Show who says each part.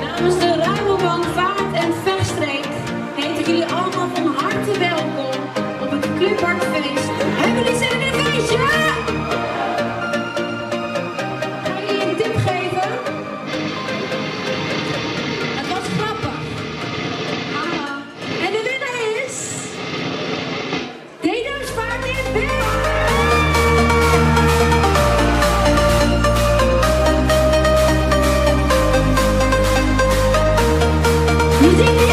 Speaker 1: Namens de Rabobank Vaart en Vechtstreek heet ik jullie allemaal van harte welkom op het Clubhartfeest. losing you.